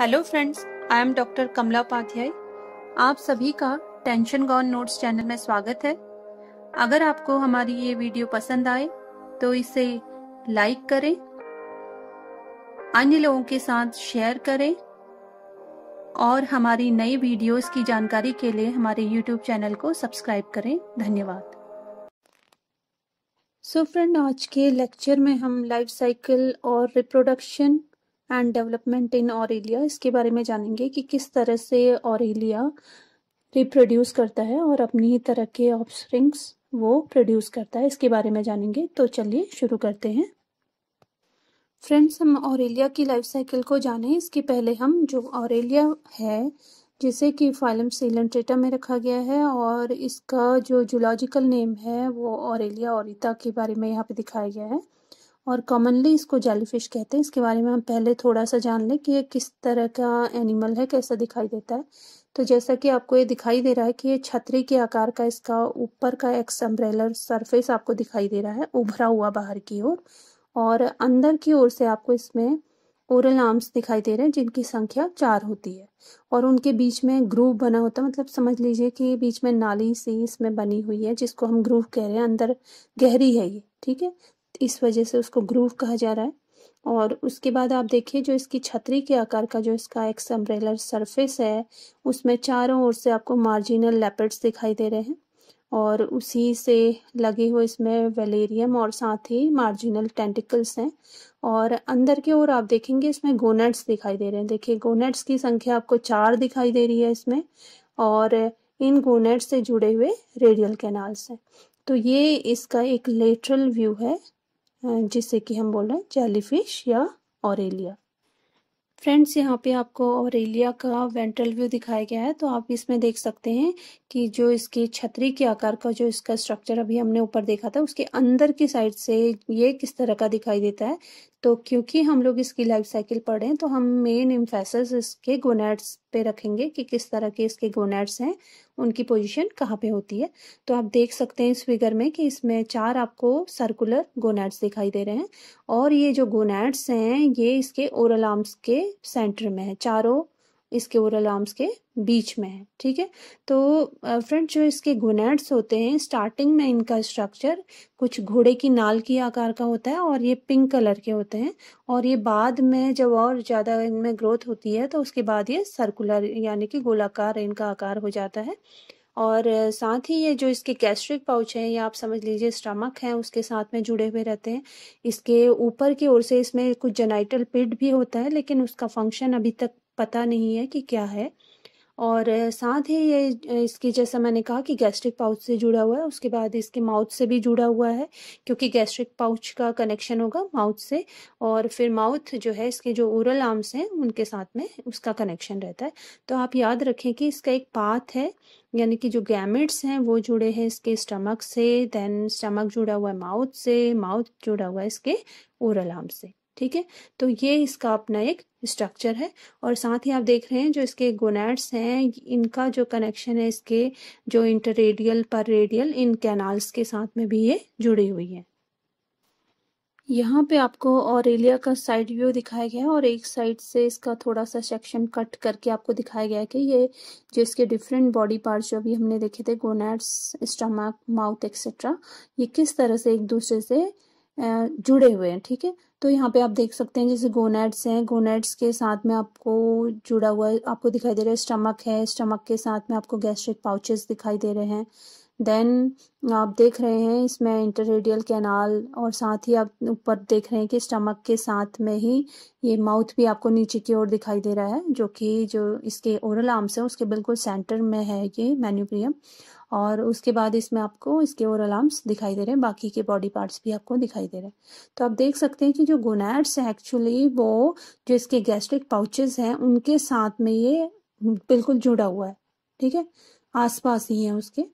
Hello friends I am doctor Kamala Upadhyay आप सभी का टेंशन गॉन नोट्स चैनल में स्वागत है। अगर आपको हमारी ये वीडियो पसंद आए तो इसे लाइक करें, अन्य लोगों के साथ शेयर करें, और हमारी नई वीडियोस की जानकारी के लिए हमारे यूट्यूब चैनल को सब्सक्राइब करें। धन्यवाद। सो so फ्रेंड आज के लेक्चर में हम लाइफ साइकिल और reproduction and development in Aurelia इसके बारे में जानेंगे कि किस तरह से ऑरेलिया रिप्रोड्यूस करता है और अपनी ही तरह के ऑफस्प्रिंग्स वो प्रोड्यूस करता है। इसके बारे में जानेंगे। तो चलिए शुरू करते हैं। फ्रेंड्स हम ऑरेलिया की लाइफ साइकिल को जाने। इसके पहले हम जो ऑरेलिया है, जिसे कि फाइलम सीलेंट्रेटा में रखा गया है और इसका जो जूलॉजिकल नेम है वो ऑरेलिया ऑरिता के बारे में यहाँ पे दिखाया गया है। और कॉमनली इसको जेलीफिश कहते हैं। इसके बारे में हम पहले थोड़ा सा जान लें कि ये किस तरह का एनिमल है कैसा दिखाई देता है। तो जैसा कि आपको ये दिखाई दे रहा है कि ये छतरी के आकार का इसका ऊपर का एक्स अम्ब्रेलर सरफेस आपको दिखाई दे रहा है उभरा हुआ बाहर की ओर। और, अंदर की ओर से आपको इसमें ओरल आर्म्स दिखाई दे रहे हैं जिनकी संख्या चार होती है। और उनके बीच में ग्रूव बना होता है। मतलब समझ लीजिए कि बीच में नाली सी इसमें बनी हुई है जिसको हम ग्रूव कह रहे हैं। अंदर गहरी है ये ठीक है? इस वजह से उसको ग्रूव कहा जा रहा है। और उसके बाद आप देखिए जो इसकी छतरी के आकार का जो इसका एक्स अम्ब्रेलर सरफेस है, उसमें चारों ओर से आपको मार्जिनल लेपर्ड्स दिखाई दे रहे हैं और उसी से लगे हुए इसमें वेलेरियम और साथ ही मार्जिनल टेंटिकल्स हैं। और अंदर की ओर आप देखेंगे इसमें गोनेट्स दिखाई दे रहे हैं। देखिए गोनेट्स की संख्या आपको चार दिखाई दे रही है इसमें और इन गोनेट्स से जुड़े हुए रेडियल कैनाल्स हैं। तो ये इसका एक लेटरल व्यू है। जिसे कि हम बोल रहे हैं जेलीफिश या ऑरेलिया फ्रेंड्स यहाँ पे आपको ऑरेलिया का वेंट्रल व्यू दिखाया गया है तो आप इसमें देख सकते हैं कि जो इसकी छतरी के आकार का जो इसका स्ट्रक्चर अभी हमने ऊपर देखा था, उसके अंदर की साइड से ये किस तरह का दिखाई देता है तो क्योंकि हम लोग इसकी लाइफ साइकिल पढ़ तो हम मेन इम्फेसिस इसके गोनेट्स पे रखेंगे कि किस तरह के इसके गोनेट्स हैं, उनकी पोजीशन कहाँ पे होती है। तो आप देख सकते हैं इस फिगर में कि इसमें चार आपको सर्कुलर गोनेट्स दिखाई दे रहे हैं, और ये जो गोनेट्स हैं, ये इसके ओरल आर्म्स के सेंटर में है, चारों इसके ओरल आर्म्स के बीच में है, ठीक है? तो फ्रेंड जो इसके गोनेट्स होते हैं स्टार्टिंग में इनका स्ट्रक्चर कुछ घोड़े की नाल की आकार का होता है और ये पिंक कलर के होते हैं और ये बाद में जब और ज़्यादा इनमें ग्रोथ होती है तो उसके बाद ये सर्कुलर यानी कि गोलाकार इनका आकार हो जाता है। और साथ ही ये जो इसके गैस्ट्रिक पाउच है, या आप समझ लीजिए स्टमक है, उसके साथ में जुड़े हुए रहते हैं। इसके ऊपर की ओर से इसमें कुछ जेनाइटल पिट भी होता है, लेकिन उसका फ़ंक्शन अभी तक पता नहीं है कि क्या है। और साथ ही ये इसकी जैसा मैंने कहा कि गैस्ट्रिक पाउच से जुड़ा हुआ है, उसके बाद इसके माउथ से भी जुड़ा हुआ है, क्योंकि गैस्ट्रिक पाउच का कनेक्शन होगा माउथ से, और फिर माउथ जो है, इसके जो ओरल आर्म्स हैं, उनके साथ में उसका कनेक्शन रहता है। तो आप याद रखें कि इसका एक पाथ है, यानी कि जो गैमिट्स हैं, वो जुड़े हैं इसके स्टमक से, देन स्टमक जुड़ा हुआ है माउथ से, माउथ जुड़ा हुआ है इसके ओरल आर्म से। ठीक है? तो ये इसका अपना एक स्ट्रक्चर है और साथ ही आप देख रहे हैं जो इसके गोनेट्स हैं, इनका जो कनेक्शन है इसके जो इंटररेडियल पर रेडियल इन कैनाल्स के साथ में भी ये जुड़ी हुई है। यहाँ पे आपको ऑरेलिया का साइड व्यू दिखाया गया है और एक साइड से इसका थोड़ा सा सेक्शन कट करके आपको दिखाया गया है कि ये जो इसके डिफरेंट बॉडी पार्ट्स जो अभी हमने देखे थे गोनेट्स स्टमक माउथ एक्सेट्रा ये किस तरह से एक दूसरे से जुड़े हुए हैं, ठीक है? तो यहाँ पे आप देख सकते हैं जैसे गोनेट्स हैं। गोनेट्स के साथ में आपको जुड़ा हुआ आपको दिखाई दे रहा है स्टमक है। स्टमक के साथ में आपको गैस्ट्रिक पाउचेस दिखाई दे रहे हैं। देन आप देख रहे हैं इसमें इंटररेडियल कैनाल और साथ ही आप ऊपर देख रहे हैं कि स्टमक के साथ में ही ये माउथ भी आपको नीचे की ओर दिखाई दे रहा है, जो कि जो इसके ओरल आर्म्स है, उसके बिल्कुल सेंटर में है ये मैन्यूप्रियम और उसके बाद इसमें आपको इसके और आर्म्स दिखाई दे रहे हैं, बाकी के बॉडी पार्ट्स भी आपको दिखाई दे रहे हैं। तो आप देख सकते हैं कि जो गोनैड्स है एक्चुअली वो जो इसके गैस्ट्रिक पाउचेस हैं, उनके साथ में ये बिल्कुल जुड़ा हुआ है, ठीक है? आसपास ही है उसके।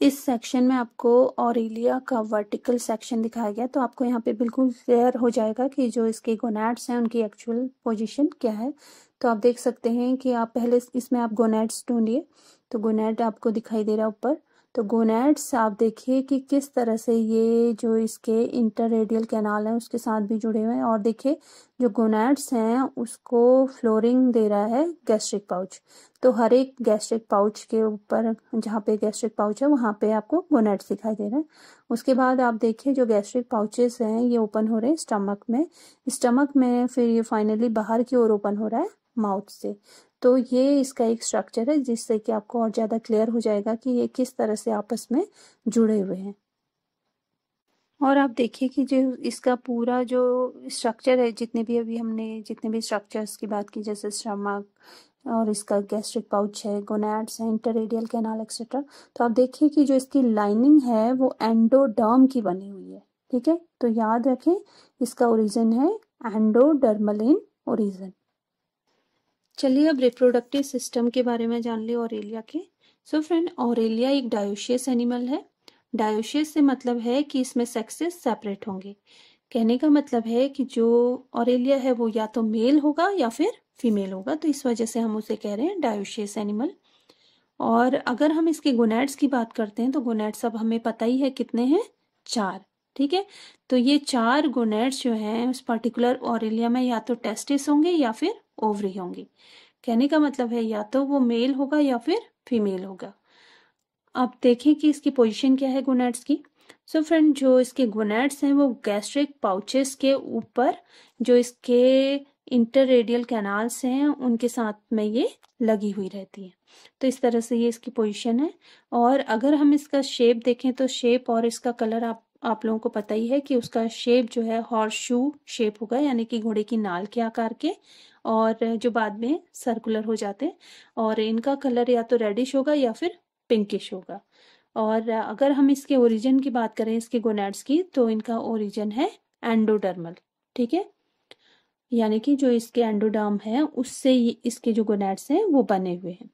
इस सेक्शन में आपको ऑरेलिया का वर्टिकल सेक्शन दिखाया गया तो आपको यहाँ पे बिल्कुल क्लियर हो जाएगा कि जो इसके गोनेट्स हैं, उनकी एक्चुअल पोजीशन क्या है। तो आप देख सकते हैं कि आप पहले इसमें आप गोनेट्स ढूंढिए तो गोनेट आपको दिखाई दे रहा है ऊपर। तो गोनेट्स आप देखिए कि किस तरह से ये जो इसके इंटर रेडियल कैनाल है, उसके साथ भी जुड़े हुए हैं। और देखिए, जो गोनेट्स हैं, उसको फ्लोरिंग दे रहा है गैस्ट्रिक पाउच तो हर एक गैस्ट्रिक पाउच के ऊपर, जहाँ पे गैस्ट्रिक पाउच है, वहाँ पे आपको गोनेट्स दिखाई दे रहे हैं। उसके बाद आप देखिए, जो गैस्ट्रिक पाउचेस हैं, ये ओपन हो रहे हैं स्टमक में। स्टमक में फिर ये फाइनली बाहर की ओर ओपन हो रहा है माउथ से। तो ये इसका एक स्ट्रक्चर है जिससे कि आपको और ज़्यादा क्लियर हो जाएगा कि ये किस तरह से आपस में जुड़े हुए हैं। और आप देखिए कि जो इसका पूरा जो स्ट्रक्चर है, जितने भी अभी हमने, जितने भी स्ट्रक्चर्स की बात की, जैसे स्टमक और इसका गैस्ट्रिक पाउच है गोनैड्स है इंटररेडियल कैनाल एक्सेट्रा तो आप देखिए कि जो इसकी लाइनिंग है, वो एंडोडर्म की बनी हुई है, ठीक है? तो याद रखें, इसका ओरिजिन है एंडोडर्मलिन ओरिजिन चलिए अब रिप्रोडक्टिव सिस्टम के बारे में जान ले ऑरेलिया के। सो फ्रेंड ऑरेलिया एक डायोशियस एनिमल है। डायोशियस से मतलब है कि इसमें सेक्सेस सेपरेट होंगे। कहने का मतलब है कि जो ऑरेलिया है वो या तो मेल होगा या फिर फीमेल होगा तो इस वजह से हम उसे कह रहे हैं डायोशियस एनिमल और अगर हम इसके गोनेट्स की बात करते हैं तो गोनेट्स अब हमें पता ही है कितने हैं? चार। ठीक है? तो ये चार गोनेट्स जो हैं, उस पर्टिकुलर ऑरेलिया में या तो टेस्टिस होंगे या फिर ओवरी होंगी। कहने का मतलब है या तो वो मेल होगा या फिर फीमेल होगा। अब देखें कि इसकी पोजीशन क्या है गोनेट्स की। सो so फ्रेंड, जो इसके गोनेट्स हैं वो गैस्ट्रिक पाउचेस के ऊपर, जो इसके इंटररेडियल कैनाल्स हैं, उनके साथ में ये लगी हुई रहती है। तो इस तरह से ये इसकी पोजीशन है। और अगर हम इसका शेप देखें तो शेप और इसका कलर आप आप लोगों को पता ही है कि उसका शेप जो है हॉर्स शू शेप होगा, यानी कि घोड़े की नाल के आकार के। और जो बाद में सर्कुलर हो जाते हैं। और इनका कलर या तो रेडिश होगा या फिर पिंकिश होगा। और अगर हम इसके ओरिजिन की बात करें, इसके गोनेड्स की तो इनका ओरिजिन है एंडोडर्मल ठीक है? यानी कि जो इसके एंडोडर्म है, उससे इसके जो गोनेड्स हैं, वो बने हुए हैं।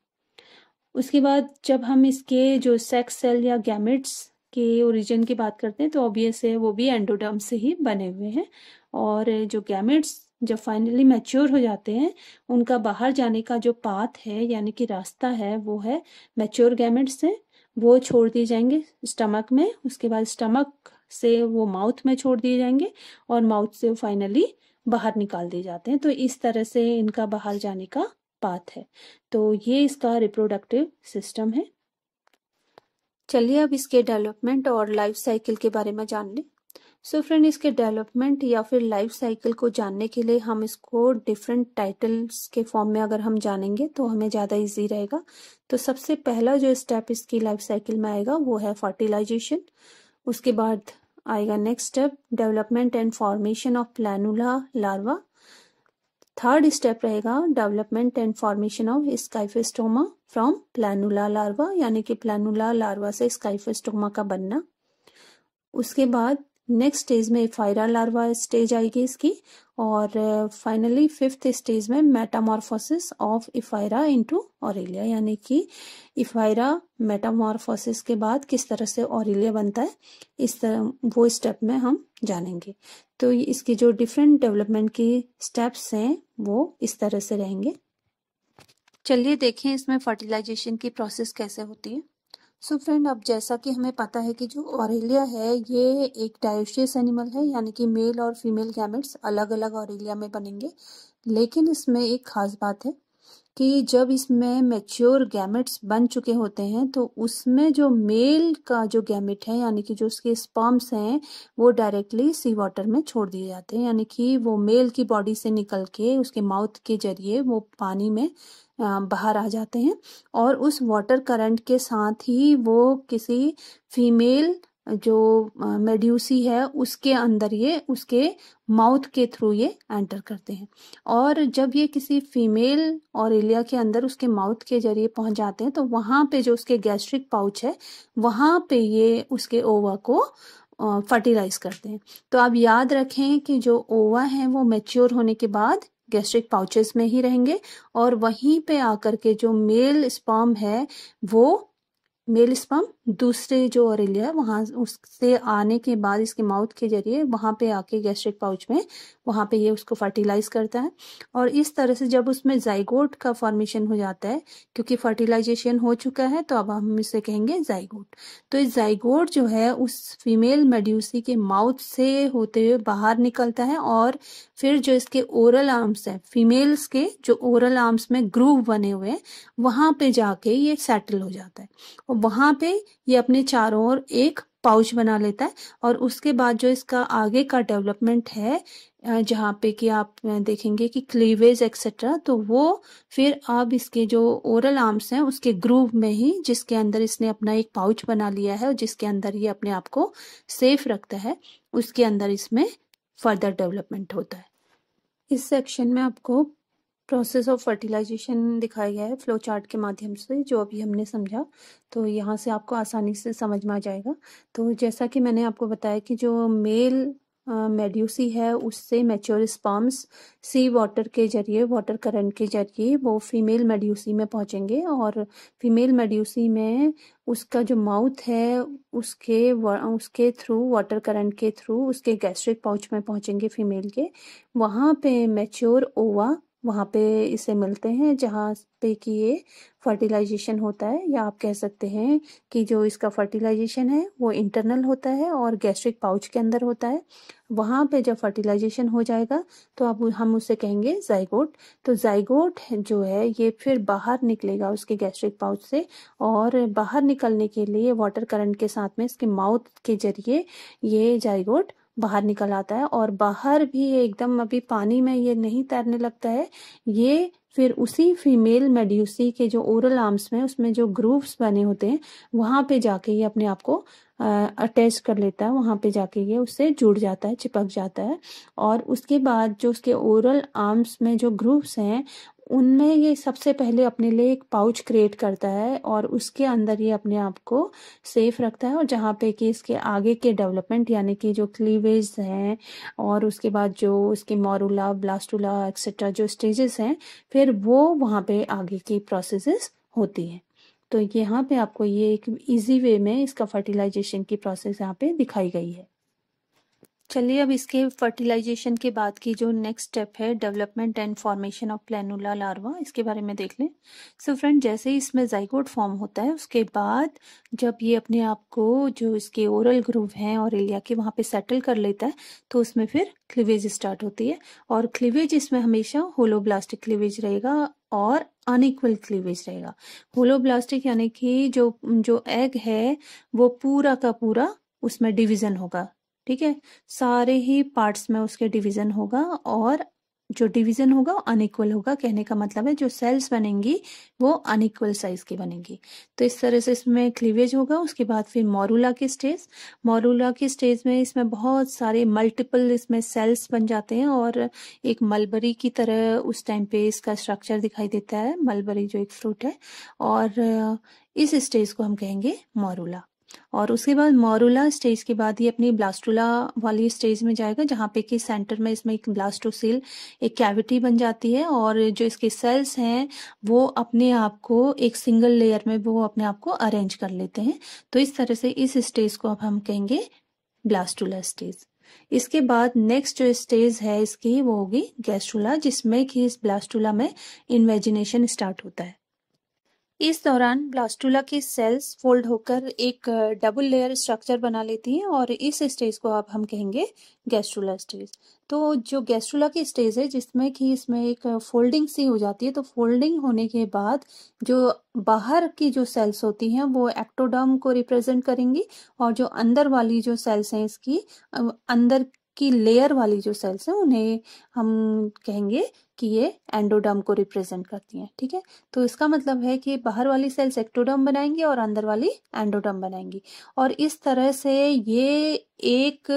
उसके बाद जब हम इसके जो सेक्स सेल या गैमिट्स के ओरिजिन की बात करते हैं तो ऑब्वियस है, वो भी एंडोडर्म से ही बने हुए हैं। और जो गैमेट्स जब फाइनली मैच्योर हो जाते हैं, उनका बाहर जाने का जो पाथ है, यानी कि रास्ता है, वो है मैच्योर गैमेट से, वो छोड़ दिए जाएँगे स्टमक में, उसके बाद स्टमक से वो माउथ में छोड़ दिए जाएँगे और माउथ से फाइनली बाहर निकाल दिए जाते हैं। तो इस तरह से इनका बाहर जाने का पाथ है। तो ये इसका रिप्रोडक्टिव सिस्टम है। चलिए अब इसके डेवलपमेंट और लाइफ साइकिल के बारे में जान लें। सो फ्रेंड इसके डेवलपमेंट या फिर लाइफ साइकिल को जानने के लिए हम इसको डिफरेंट टाइटल्स के फॉर्म में अगर हम जानेंगे तो हमें ज़्यादा इजी रहेगा। तो सबसे पहला जो स्टेप इसकी लाइफ साइकिल में आएगा वो है फर्टिलाइजेशन उसके बाद आएगा next step development and formation of planula larva third step रहेगा development and formation of scyphistoma from planula larva यानी कि प्लानुला लार्वा से स्काइफेस्टोमा का बनना। उसके बाद नेक्स्ट स्टेज में इफायरा लार्वा स्टेज आएगी इसकी और फाइनली फिफ्थ स्टेज में metamorphosis of ephyra into Aurelia यानी कि इफायरा मेटामॉर्फोसिस के बाद किस तरह से ऑरेलिया बनता है, इस तरह, वो स्टेप में हम जानेंगे। तो इसकी जो डिफरेंट डेवलपमेंट की स्टेप्स हैं, वो इस तरह से रहेंगे। चलिए देखें इसमें फर्टिलाइजेशन की प्रोसेस कैसे होती है। सो so फ्रेंड अब जैसा कि हमें पता है कि जो ऑरेलिया है, ये एक डायोशियस एनिमल है, यानी कि मेल और फीमेल गैमेट्स अलग अलग ऑरेलिया में बनेंगे। लेकिन इसमें एक खास बात है कि जब इसमें मेच्योर गैमेट्स बन चुके होते हैं तो उसमें जो मेल का जो गैमेट है, यानी कि जो उसके स्पर्म्स हैं, वो डायरेक्टली सी वाटर में छोड़ दिए जाते हैं। यानी कि वो मेल की बॉडी से निकल के उसके माउथ के ज़रिए वो पानी में बाहर आ जाते हैं और उस वाटर करंट के साथ ही वो किसी फीमेल जो मेड्यूसी है, उसके अंदर ये, उसके माउथ के थ्रू ये एंटर करते हैं। और जब ये किसी फीमेल और एलिया के अंदर उसके माउथ के ज़रिए पहुँच जाते हैं तो वहाँ पे जो उसके गैस्ट्रिक पाउच है, वहाँ पे ये उसके ओवा को फर्टिलाइज करते हैं। तो आप याद रखें कि जो ओवा है वो मेच्योर होने के बाद गैस्ट्रिक पाउचेस में ही रहेंगे और वहीं पे आकर के जो मेल स्पर्म है, वो मेल स्पर्म दूसरे जो ऑरेलिया है, वहाँ उससे आने के बाद, इसके माउथ के ज़रिए वहाँ पे आके गैस्ट्रिक पाउच में, वहाँ पे ये उसको फर्टिलाइज करता है। और इस तरह से जब उसमें जाइगोट का फॉर्मेशन हो जाता है, क्योंकि फर्टिलाइजेशन हो चुका है तो अब हम इसे कहेंगे जाइगोट तो इस जाइगोट जो है, उस फीमेल मेड्यूसी के माउथ से होते हुए बाहर निकलता है और फिर जो इसके ओरल आर्म्स है फीमेल्स के जो ओरल आर्म्स में ग्रूव बने हुए हैं, वहाँ पे जाके ये सेटल हो जाता है। और वहाँ पे ये अपने चारों ओर एक पाउच बना लेता है और उसके बाद जो इसका आगे का डेवलपमेंट है जहाँ पे कि आप देखेंगे कि क्लीवेज एक्सेट्रा तो वो फिर अब इसके जो ओरल आर्म्स हैं, उसके ग्रूव में ही जिसके अंदर इसने अपना एक पाउच बना लिया है और जिसके अंदर ये अपने आप को सेफ़ रखता है, उसके अंदर इसमें फर्दर डेवलपमेंट होता है। इस सेक्शन में आपको प्रोसेस ऑफ़ फर्टिलाइजेशन दिखाया गया है फ्लो चार्ट के माध्यम से, जो अभी हमने समझा तो यहाँ से आपको आसानी से समझ में आ जाएगा। तो जैसा कि मैंने आपको बताया कि जो मेल मेड्यूसी है, उससे मेच्योर स्पॉम्स सी वाटर के ज़रिए वाटर करंट के ज़रिए वो फीमेल मेड्यूसी में पहुँचेंगे और फीमेल मेड्यूसी में उसका जो माउथ है, उसके उसके थ्रू वाटर करंट के थ्रू उसके गैस्ट्रिक पाउच में पहुँचेंगे फीमेल के। वहाँ पे मेच्योर ओवा वहाँ पे इसे मिलते हैं, जहाँ पे कि ये फर्टिलाइजेशन होता है, या आप कह सकते हैं कि जो इसका फर्टिलाइजेशन है, वो इंटरनल होता है और गैस्ट्रिक पाउच के अंदर होता है। वहाँ पे जब फर्टिलाइजेशन हो जाएगा तो अब हम उसे कहेंगे जाइगोट तो जाइगोट जो है, ये फिर बाहर निकलेगा उसके गैस्ट्रिक पाउच से और बाहर निकलने के लिए वाटर करंट के साथ में इसके माउथ के ज़रिए ये जाइगोट बाहर निकल आता है और बाहर भी एकदम अभी पानी में ये नहीं तैरने लगता है। ये फिर उसी फीमेल मेड्यूसी के जो ओरल आर्म्स में, उसमें जो ग्रूव्स बने होते हैं, वहाँ पे जाके ये अपने आप को अटैच कर लेता है, वहाँ पे जाके ये उससे जुड़ जाता है, चिपक जाता है। और उसके बाद जो उसके ओरल आर्म्स में जो ग्रूव्स हैं, उनमें ये सबसे पहले अपने लिए एक पाउच क्रिएट करता है और उसके अंदर ये अपने आप को सेफ़ रखता है। और जहाँ पे कि इसके आगे के डेवलपमेंट यानी कि जो क्लीवेज हैं और उसके बाद जो उसकी मोरुला ब्लास्टूला एक्सेट्रा जो स्टेजेस हैं, फिर वो वहाँ पे आगे की प्रोसेसेस होती हैं। तो यहाँ पे आपको ये एक इजी वे में इसका फर्टिलाइजेशन की प्रोसेस यहाँ पे दिखाई गई है। चलिए अब इसके फर्टिलाइजेशन के बाद की जो नेक्स्ट स्टेप है development and formation of planula larva इसके बारे में देख लें। सो so फ्रेंड जैसे ही इसमें जाइगोट फॉर्म होता है, उसके बाद जब ये अपने आप को जो इसके ओरल ग्रूव हैं और एलिया के वहाँ पे सेटल कर लेता है तो उसमें फिर क्लिवेज स्टार्ट होती है। और क्लिवेज इसमें हमेशा होलोब्लास्टिक क्लिवेज रहेगा और अनइक्वल क्लीवेज रहेगा। होलोब्लास्टिक यानी कि जो जो एग है, वो पूरा का पूरा उसमें डिवीज़न होगा, ठीक है? सारे ही पार्ट्स में उसके डिवीज़न होगा और जो डिवीज़न होगा वो अनइक्वल होगा। कहने का मतलब है जो सेल्स बनेंगी, वो अनइक्वल साइज़ की बनेंगी। तो इस तरह से इसमें क्लीवेज होगा, उसके बाद फिर मोरूला की स्टेज मोरूला की स्टेज में इसमें बहुत सारे मल्टीपल इसमें सेल्स बन जाते हैं और एक मलबरी की तरह उस टाइम पे इसका स्ट्रक्चर दिखाई देता है। मलबरी जो एक फ्रूट है और इस स्टेज को हम कहेंगे मोरूला और उसके बाद मोरूला स्टेज के बाद ही अपनी ब्लास्टुला वाली स्टेज में जाएगा, जहाँ पे कि सेंटर में इसमें एक ब्लास्टोसिल, एक कैविटी बन जाती है और जो इसके सेल्स हैं, वो अपने आप को एक सिंगल लेयर में वो अपने आप को अरेंज कर लेते हैं। तो इस तरह से इस स्टेज को अब हम कहेंगे ब्लास्टुला स्टेज। इसके बाद नेक्स्ट जो स्टेज है, इसकी वो होगी गैस्ट्रुला, जिसमें कि इस ब्लास्टुला में इन्वेजिनेशन स्टार्ट होता है। इस दौरान ब्लास्टुला की सेल्स फोल्ड होकर एक डबल लेयर स्ट्रक्चर बना लेती हैं और इस स्टेज को आप हम कहेंगे गैस्ट्रुला स्टेज तो जो गैस्ट्रुला की स्टेज है, जिसमें कि इसमें एक फोल्डिंग सी हो जाती है तो फोल्डिंग होने के बाद जो बाहर की जो सेल्स होती हैं, वो एक्टोडर्म को रिप्रेजेंट करेंगी और जो अंदर वाली जो सेल्स हैं, इसकी अंदर की लेयर वाली जो सेल्स हैं, उन्हें हम कहेंगे कि ये एंडोडर्म को रिप्रेजेंट करती हैं, ठीक है? तो इसका मतलब है कि बाहर वाली सेल्स एक्टोडर्म बनाएँगी और अंदर वाली एंडोडर्म बनाएँगी। और इस तरह से ये एक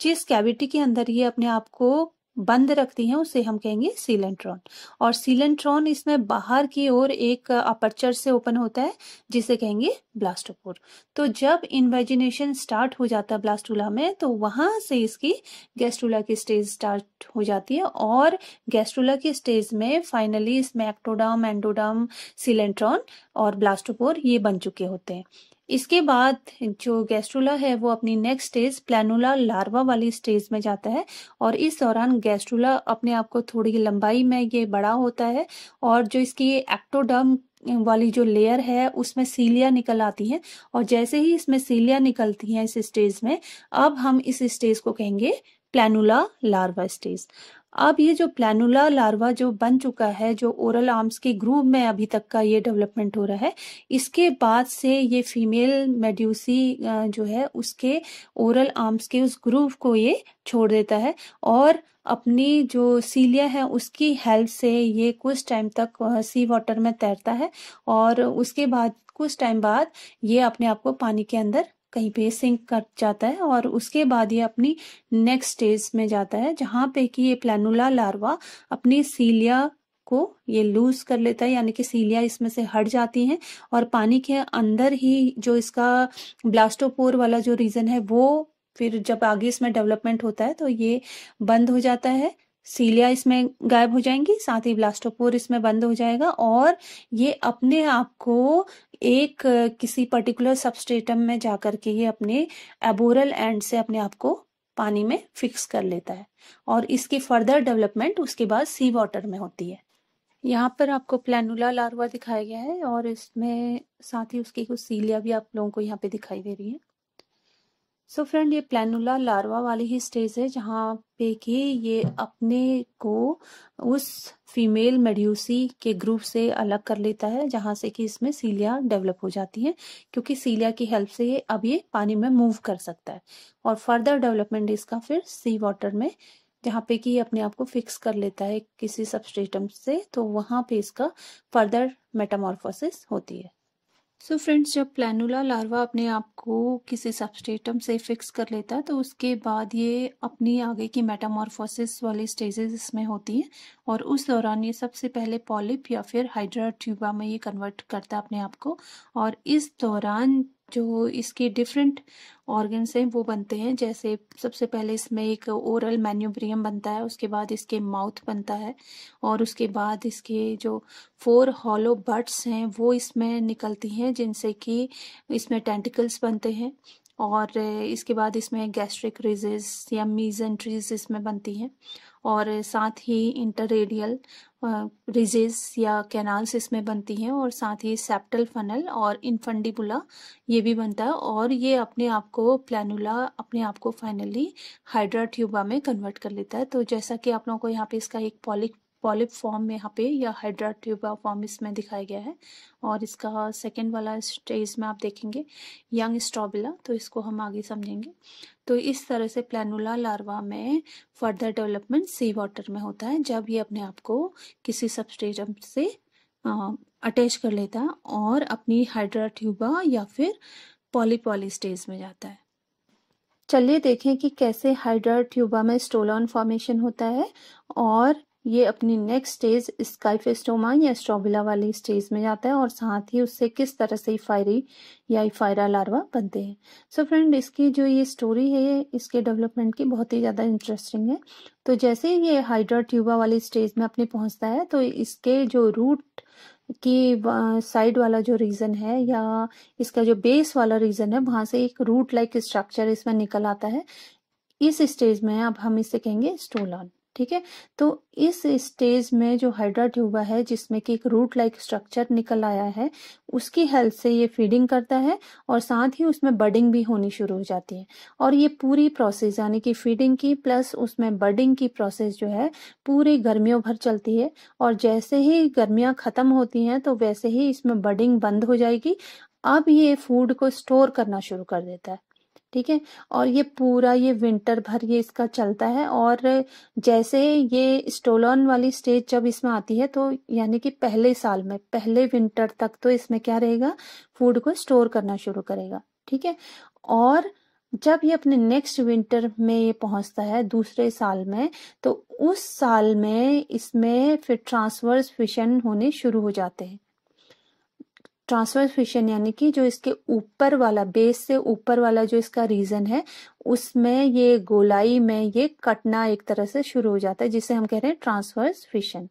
जिस कैविटी के अंदर ये अपने आप को बंद रखती हैं, उसे हम कहेंगे सीलेंट्रॉन। और सीलेंट्रॉन इसमें बाहर की ओर एक अपर्चर से ओपन होता है, जिसे कहेंगे ब्लास्टोपोर। तो जब इन्वेजिनेशन स्टार्ट हो जाता है ब्लास्टूला में तो वहाँ से इसकी गैस्ट्रूला की स्टेज स्टार्ट हो जाती है और गैस्ट्रूला की स्टेज में फाइनली इसमें एक्टोडम एंडोडम, सीलेंट्रॉन और ब्लास्टोपोर ये बन चुके होते हैं। इसके बाद जो गैस्ट्रोला है, वो अपनी नेक्स्ट स्टेज प्लानुला लार्वा वाली स्टेज में जाता है और इस दौरान गैस्ट्रोला अपने आप को थोड़ी लंबाई में ये बड़ा होता है और जो इसकी एक्टोडर्म वाली जो लेयर है, उसमें सीलिया निकल आती है और जैसे ही इसमें सीलिया निकलती हैं इस स्टेज में, अब हम इस स्टेज को कहेंगे प्लानुला लार्वा स्टेज अब ये जो प्लानुला लार्वा जो बन चुका है, जो ओरल आर्म्स के ग्रूव में अभी तक का ये डेवलपमेंट हो रहा है, इसके बाद से ये फीमेल मेड्यूसी जो है, उसके ओरल आर्म्स के उस ग्रूव को ये छोड़ देता है और अपनी जो सीलिया है, उसकी हेल्प से ये कुछ टाइम तक सी वाटर में तैरता है और उसके बाद, कुछ टाइम बाद ये अपने आप को पानी के अंदर कहीं पे सिंक कर जाता है और उसके बाद ये अपनी नेक्स्ट स्टेज में जाता है, जहाँ पे कि ये प्लानुला लार्वा अपनी सीलिया को ये लूज कर लेता है, यानी कि सीलिया इसमें से हट जाती हैं और पानी के अंदर ही जो इसका ब्लास्टोपोर वाला जो रीजन है, वो फिर जब आगे इसमें डेवलपमेंट होता है तो ये बंद हो जाता है। सीलिया इसमें गायब हो जाएँगी, साथ ही ब्लास्टोपोर इसमें बंद हो जाएगा और ये अपने आप को एक किसी पर्टिकुलर सबस्टेटम में जाकर के ये अपने एबोरल एंड से अपने आप को पानी में फिक्स कर लेता है और इसकी फर्दर डेवलपमेंट उसके बाद सी वाटर में होती है। यहाँ पर आपको प्लानुला लार्वा दिखाया गया है और इसमें साथ ही उसकी कुछ सीलिया भी आप लोगों को यहाँ पे दिखाई दे रही है। सो so फ्रेंड ये प्लानुला लार्वा वाली ही स्टेज है जहाँ पे कि ये अपने को उस फीमेल मेड्यूसी के ग्रुप से अलग कर लेता है, जहाँ से कि इसमें सीलिया डेवलप हो जाती है, क्योंकि सीलिया की हेल्प से ये अब ये पानी में मूव कर सकता है। और फर्दर डेवलपमेंट इसका फिर सी वाटर में, जहाँ पे कि अपने आप को फिक्स कर लेता है किसी सबस्टेटम से तो वहाँ पे इसका फर्दर मेटामॉर्फोसिस होती है। सो so फ्रेंड्स जब प्लानुला लार्वा अपने आप को किसी सबस्टेटम से फिक्स कर लेता है तो उसके बाद ये अपनी आगे की मेटामॉर्फोसिस वाली स्टेजेस इसमें होती हैं और उस दौरान ये सबसे पहले पॉलिप या फिर हाइड्रा ट्यूबा में ये कन्वर्ट करता है अपने आप को और इस दौरान जो इसके डिफरेंट ऑर्गन्स हैं, वो बनते हैं। जैसे सबसे पहले इसमें एक ओरल मैन्यूब्रियम बनता है, उसके बाद इसके माउथ बनता है और उसके बाद इसके जो फोर हॉलो बर्ड्स हैं, वो इसमें निकलती हैं, जिनसे कि इसमें टेंटिकल्स बनते हैं और इसके बाद इसमें गैस्ट्रिक रिजेस या मीजेंट्रीज इसमें बनती हैं। और साथ ही इंटररेडियल रिजेस या कैनाल्स इसमें बनती हैं और साथ ही सेप्टल फनल और इनफंडिबुला ये भी बनता है और ये अपने आप को प्लानुला अपने आप को फाइनली हाइड्रा ट्यूबा में कन्वर्ट कर लेता है। तो जैसा कि आप लोगों को यहाँ पे इसका एक पॉलिक पॉलिप फॉर्म में यहाँ पे या हाइड्रा ट्यूबा फॉर्म इसमें दिखाया गया है और इसका सेकेंड वाला स्टेज में आप देखेंगे यंग स्ट्रॉबिला तो इसको हम आगे समझेंगे। तो इस तरह से प्लानुला लार्वा में फर्दर डेवलपमेंट सी वाटर में होता है, जब ये अपने आप को किसी सबस्टेजम से अटैच कर लेता है और अपनी हाइड्रा ट्यूबा या फिर पॉलीपॉली स्टेज में जाता है। चलिए देखें कि कैसे हाइड्रा ट्यूबा में स्टोलॉन फॉर्मेशन होता है और ये अपनी नेक्स्ट स्टेज स्काइफेस्टोमा या स्ट्रोबिला वाली स्टेज में जाता है और साथ ही उससे किस तरह से इफायरी या इफायरा लार्वा बनते हैं। सो so फ्रेंड इसकी जो ये स्टोरी है, इसके डेवलपमेंट की बहुत ही ज़्यादा इंटरेस्टिंग है। तो जैसे ये हाइड्रा ट्यूबा वाली स्टेज में अपने पहुँचता है तो इसके जो रूट की साइड वाला जो रीजन है या इसका जो बेस वाला रीजन है, वहाँ से एक रूट लाइक स्ट्रक्चर इसमें निकल आता है। इस स्टेज में अब हम इसे कहेंगे स्टोलॉन ठीक है? तो इस स्टेज में जो हाइड्रा ट्यूबा है, जिसमें कि एक रूट लाइक स्ट्रक्चर निकल आया है, उसकी हेल्प से ये फीडिंग करता है और साथ ही उसमें बडिंग भी होनी शुरू हो जाती है। और ये पूरी प्रोसेस यानी कि फीडिंग की प्लस उसमें बडिंग की प्रोसेस जो है, पूरी गर्मियों भर चलती है। और जैसे ही गर्मियाँ खत्म होती हैं तो वैसे ही इसमें बडिंग बंद हो जाएगी। अब ये फ़ूड को स्टोर करना शुरू कर देता है। ठीक है? और ये पूरा ये विंटर भर ये इसका चलता है और जैसे ये स्टोलॉन वाली स्टेज जब इसमें आती है तो यानी कि पहले साल में, पहले विंटर तक तो इसमें क्या रहेगा? फ़ूड को स्टोर करना शुरू करेगा, ठीक है? और जब ये अपने नेक्स्ट विंटर में ये पहुँचता है दूसरे साल में तो उस साल में इसमें फिर ट्रांसवर्स फिशन होने शुरू हो जाते हैं। ट्रांसफ़र फिशन यानी कि जो इसके ऊपर वाला बेस से ऊपर वाला जो इसका रीजन है, उसमें ये गोलाई में ये कटना एक तरह से शुरू हो जाता है, जिसे हम कह रहे हैं ट्रांसफर्स फिशन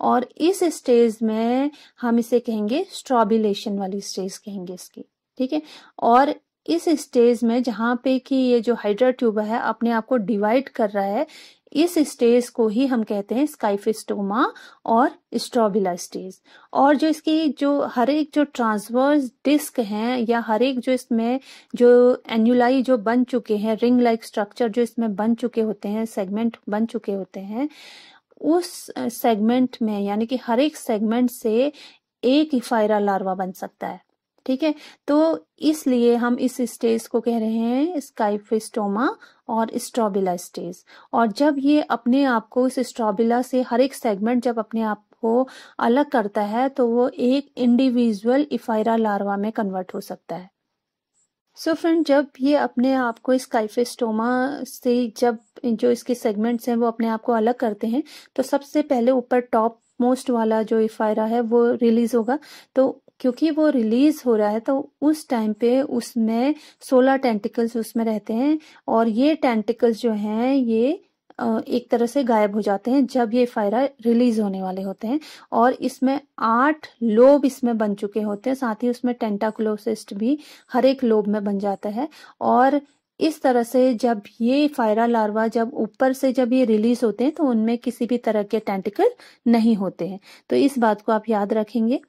और इस स्टेज में हम इसे कहेंगे स्ट्रॉबिलेशन वाली स्टेज कहेंगे इसकी, ठीक है? और इस स्टेज में जहाँ पे कि ये जो हाइड्रा ट्यूब है, अपने आप को डिवाइड कर रहा है इस स्टेज को ही हम कहते हैं स्काइफिस्टोमा और स्ट्रॉबिला स्टेज और जो इसकी जो हर एक जो ट्रांसवर्स डिस्क हैं या हर एक जो इसमें जो एन्यूलाई जो बन चुके हैं रिंग लाइक स्ट्रक्चर जो इसमें बन चुके होते हैं, सेगमेंट बन चुके होते हैं, उस सेगमेंट में, यानी कि हर एक सेगमेंट से एक इफायरा लार्वा बन सकता है। ठीक है? तो इसलिए हम इस स्टेज को कह रहे हैं स्काइफिस्टोमा और स्ट्रॉबिला स्टेज और जब ये अपने आप को इस स्ट्रॉबिला से हर एक सेगमेंट जब अपने आप को अलग करता है तो वो एक इंडिविजुअल इफायरा लार्वा में कन्वर्ट हो सकता है। सो so फ्रेंड जब ये अपने आप को इस काइफेस्टोमा से जब जो इसके सेगमेंट्स हैं वो अपने आप को अलग करते हैं तो सबसे पहले ऊपर टॉप मोस्ट वाला जो इफायरा है वो रिलीज़ होगा। तो क्योंकि वो रिलीज़ हो रहा है तो उस टाइम पे उसमें सोलह टेंटिकल्स उसमें रहते हैं और ये टेंटिकल्स जो हैं, ये एक तरह से गायब हो जाते हैं जब ये फायरा रिलीज़ होने वाले होते हैं और इसमें आठ लोब इसमें बन चुके होते हैं, साथ ही उसमें टेंटाक्लोसिस्ट भी हर एक लोब में बन जाता है और इस तरह से जब ये फायरा लार्वा जब ऊपर से जब ये रिलीज़ होते हैं तो उनमें किसी भी तरह के टेंटिकल नहीं होते हैं। तो इस बात को आप याद रखेंगे